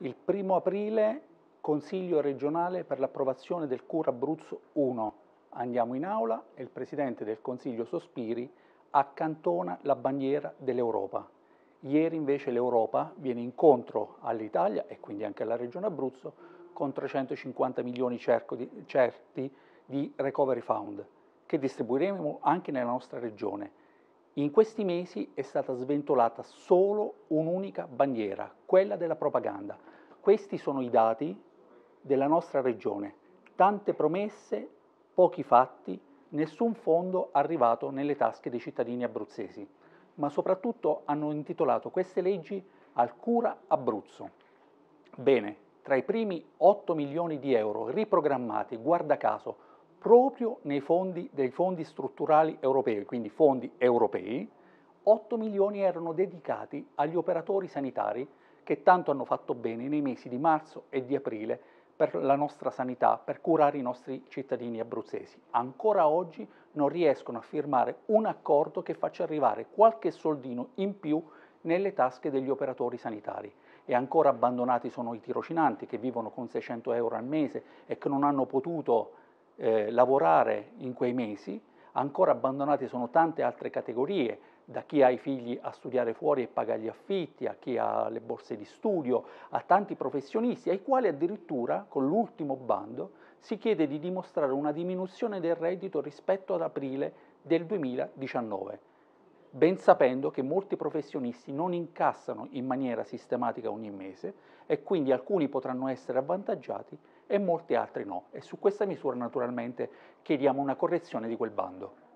Il primo aprile Consiglio regionale per l'approvazione del Cura Abruzzo 1. Andiamo in aula e il Presidente del Consiglio Sospiri accantona la bandiera dell'Europa. Ieri invece l'Europa viene incontro all'Italia e quindi anche alla Regione Abruzzo con 350 milioni certi di Recovery Fund che distribuiremo anche nella nostra regione. In questi mesi è stata sventolata solo un'unica bandiera, quella della propaganda. Questi sono i dati della nostra regione. Tante promesse, pochi fatti, nessun fondo arrivato nelle tasche dei cittadini abruzzesi ma soprattutto hanno intitolato queste leggi al Cura Abruzzo. Bene, tra i primi 8 milioni di euro riprogrammati, guarda caso, proprio nei fondi dei fondi strutturali europei, quindi fondi europei, 8 milioni erano dedicati agli operatori sanitari che tanto hanno fatto bene nei mesi di marzo e di aprile per la nostra sanità, per curare i nostri cittadini abruzzesi. Ancora oggi non riescono a firmare un accordo che faccia arrivare qualche soldino in più nelle tasche degli operatori sanitari. E ancora abbandonati sono i tirocinanti che vivono con 600 euro al mese e che non hanno potuto eh, lavorare in quei mesi, ancora abbandonate sono tante altre categorie, da chi ha i figli a studiare fuori e paga gli affitti, a chi ha le borse di studio, a tanti professionisti, ai quali addirittura con l'ultimo bando si chiede di dimostrare una diminuzione del reddito rispetto ad aprile del 2019, ben sapendo che molti professionisti non incassano in maniera sistematica ogni mese e quindi alcuni potranno essere avvantaggiati e molti altri no. E su questa misura naturalmente chiediamo una correzione di quel bando.